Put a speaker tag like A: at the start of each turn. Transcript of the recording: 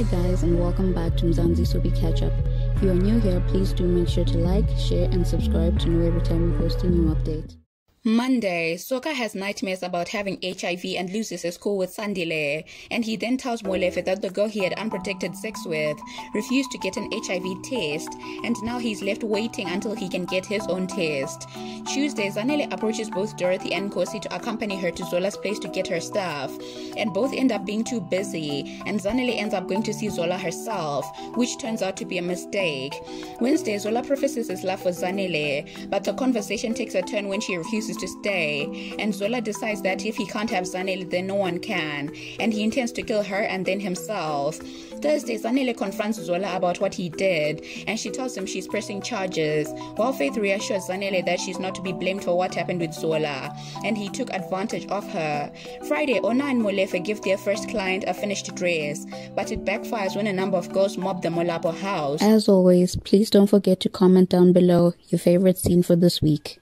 A: Hi guys and welcome back to Mzansi Soapie Catch Up. If you are new here, please do make sure to like, share and subscribe to know every time we post a new update.
B: Monday, Soka has nightmares about having HIV and loses his cool with Sandile, and he then tells Molefe that the girl he had unprotected sex with refused to get an HIV test, and now he's left waiting until he can get his own test. Tuesday, Zanele approaches both Dorothy and Kosi to accompany her to Zola's place to get her stuff, and both end up being too busy, and Zanele ends up going to see Zola herself, which turns out to be a mistake. Wednesday, Zola professes his love for Zanele, but the conversation takes a turn when she refuses to stay, and Zola decides that if he can't have Zanele, then no one can, and he intends to kill her and then himself. Thursday, Zanele confronts Zola about what he did, and she tells him she's pressing charges, while Faith reassures Zanele that she's not to be blamed for what happened with Zola, and he took advantage of her. Friday, Ona and Molefe give their first client a finished dress, but it backfires when a number of girls mob the Molapo house.
A: As always, please don't forget to comment down below your favorite scene for this week.